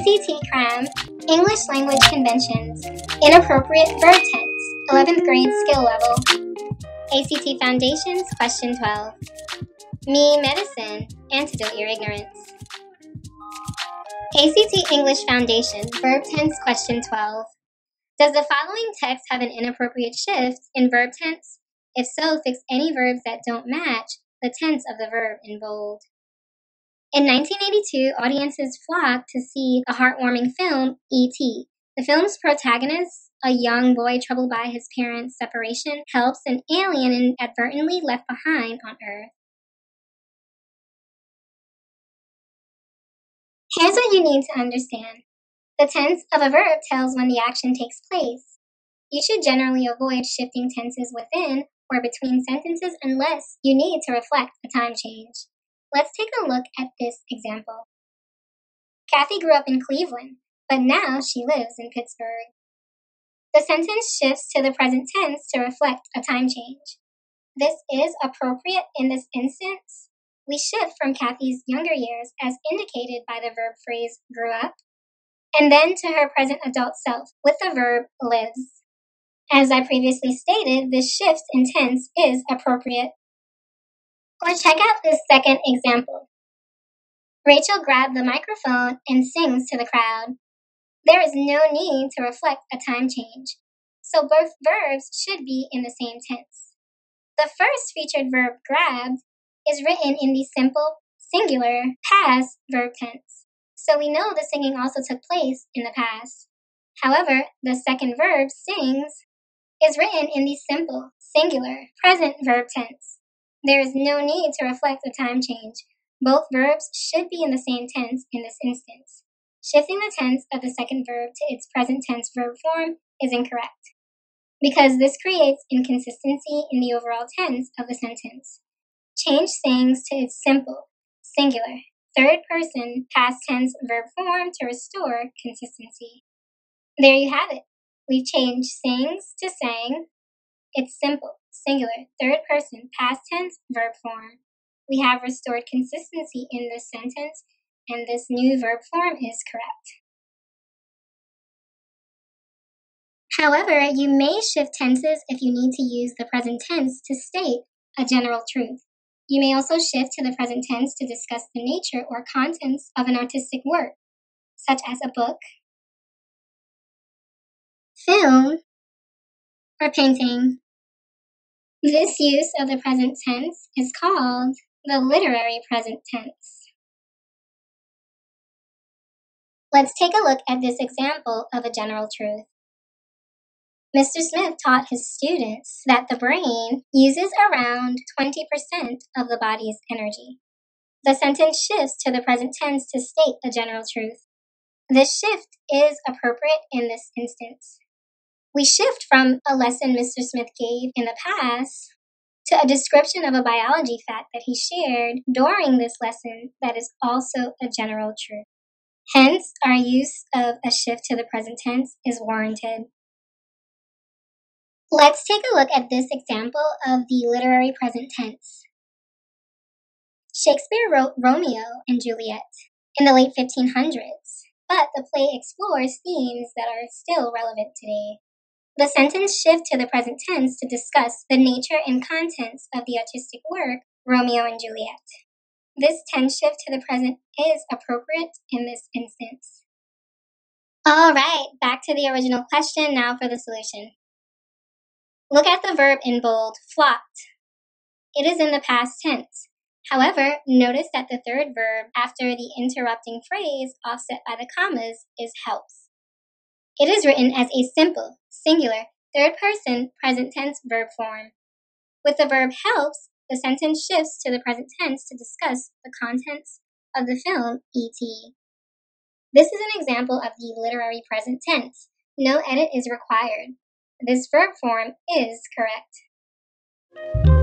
ACT CRAM, English Language Conventions, Inappropriate Verb Tense, 11th grade skill level. ACT Foundations, question 12. Me Medicine, Antidote Your Ignorance. ACT English Foundation, Verb Tense, question 12. Does the following text have an inappropriate shift in verb tense? If so, fix any verbs that don't match the tense of the verb in bold. In 1982, audiences flocked to see the heartwarming film E.T. The film's protagonist, a young boy troubled by his parents' separation, helps an alien inadvertently left behind on Earth. Here's what you need to understand. The tense of a verb tells when the action takes place. You should generally avoid shifting tenses within or between sentences unless you need to reflect a time change. Let's take a look at this example. Kathy grew up in Cleveland, but now she lives in Pittsburgh. The sentence shifts to the present tense to reflect a time change. This is appropriate in this instance. We shift from Kathy's younger years, as indicated by the verb phrase grew up, and then to her present adult self with the verb lives. As I previously stated, this shift in tense is appropriate. Or check out this second example. Rachel grabbed the microphone and sings to the crowd. There is no need to reflect a time change, so both verbs should be in the same tense. The first featured verb grabbed is written in the simple, singular, past verb tense, so we know the singing also took place in the past. However, the second verb, sings, is written in the simple, singular, present verb tense. There is no need to reflect a time change. Both verbs should be in the same tense in this instance. Shifting the tense of the second verb to its present tense verb form is incorrect, because this creates inconsistency in the overall tense of the sentence. Change things to its simple, singular, third person, past tense verb form to restore consistency. There you have it. We've changed sings to sang. It's simple singular, third person, past tense, verb form. We have restored consistency in this sentence, and this new verb form is correct. However, you may shift tenses if you need to use the present tense to state a general truth. You may also shift to the present tense to discuss the nature or contents of an artistic work, such as a book, film, or painting. This use of the present tense is called the literary present tense. Let's take a look at this example of a general truth. Mr. Smith taught his students that the brain uses around 20% of the body's energy. The sentence shifts to the present tense to state a general truth. This shift is appropriate in this instance we shift from a lesson Mr. Smith gave in the past to a description of a biology fact that he shared during this lesson that is also a general truth. Hence, our use of a shift to the present tense is warranted. Let's take a look at this example of the literary present tense. Shakespeare wrote Romeo and Juliet in the late 1500s, but the play explores themes that are still relevant today. The sentence shift to the present tense to discuss the nature and contents of the artistic work Romeo and Juliet. This tense shift to the present is appropriate in this instance. All right, back to the original question now for the solution. Look at the verb in bold, flocked. It is in the past tense. However, notice that the third verb after the interrupting phrase offset by the commas is helps. It is written as a simple, singular, third person, present tense verb form. With the verb helps, the sentence shifts to the present tense to discuss the contents of the film E.T. This is an example of the literary present tense. No edit is required. This verb form is correct.